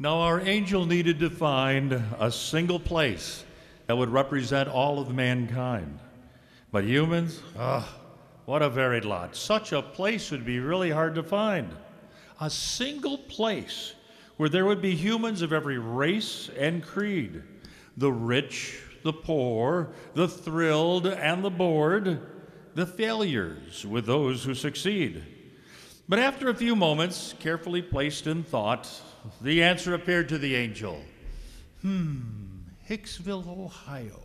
Now, our angel needed to find a single place that would represent all of mankind. But humans, ah, what a varied lot. Such a place would be really hard to find. A single place where there would be humans of every race and creed the rich, the poor, the thrilled and the bored, the failures with those who succeed. But after a few moments, carefully placed in thought, the answer appeared to the angel. Hmm, Hicksville, Ohio.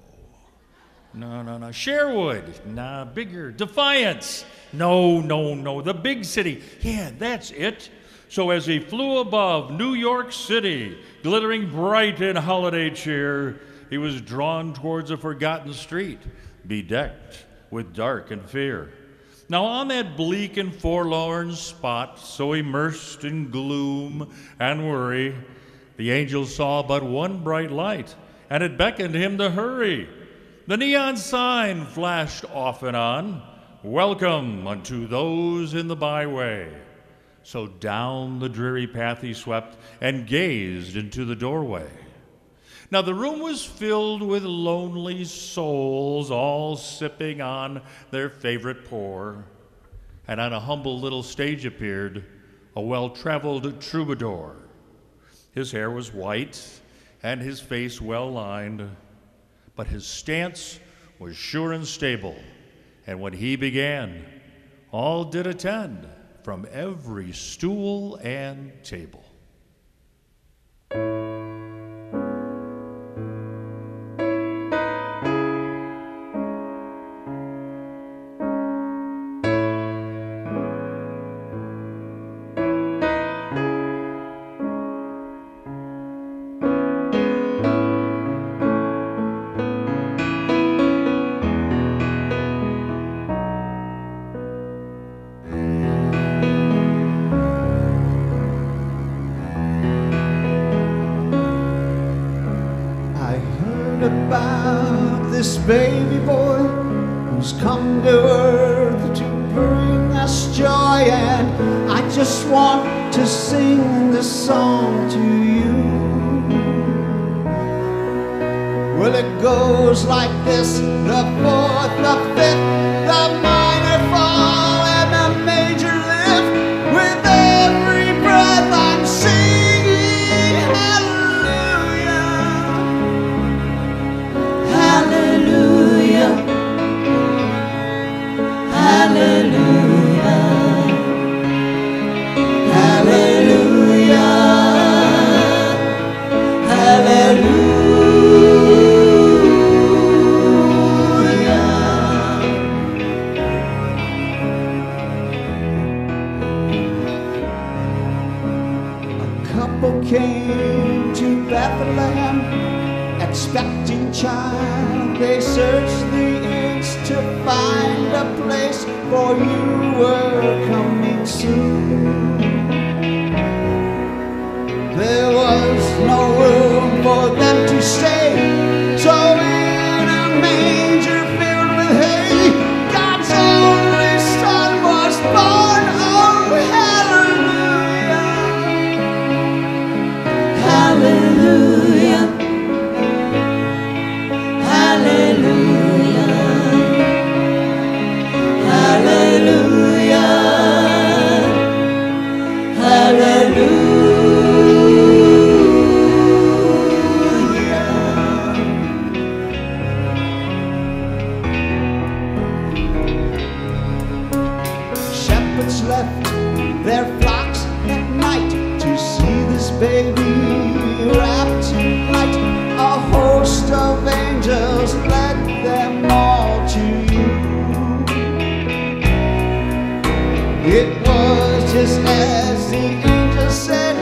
No, no, no. Sherwood. Nah, bigger. Defiance. No, no, no. The big city. Yeah, that's it. So as he flew above New York City, glittering bright in holiday cheer, he was drawn towards a forgotten street, bedecked with dark and fear. Now, on that bleak and forlorn spot, so immersed in gloom and worry, the angel saw but one bright light, and it beckoned him to hurry. The neon sign flashed off and on Welcome unto those in the byway. So down the dreary path he swept and gazed into the doorway. Now the room was filled with lonely souls, all sipping on their favorite pour. And on a humble little stage appeared a well traveled troubadour. His hair was white and his face well lined, but his stance was sure and stable. And when he began, all did attend from every stool and table. About this baby boy who's come to earth to bring us joy, and I just want to sing this song to you. Well, it goes like this the fourth, the fifth, the minor child. They searched the east to find a place, for you were coming soon. There was no room for them to stay, baby wrapped in light. A host of angels led them all to you. It was just as the angel said,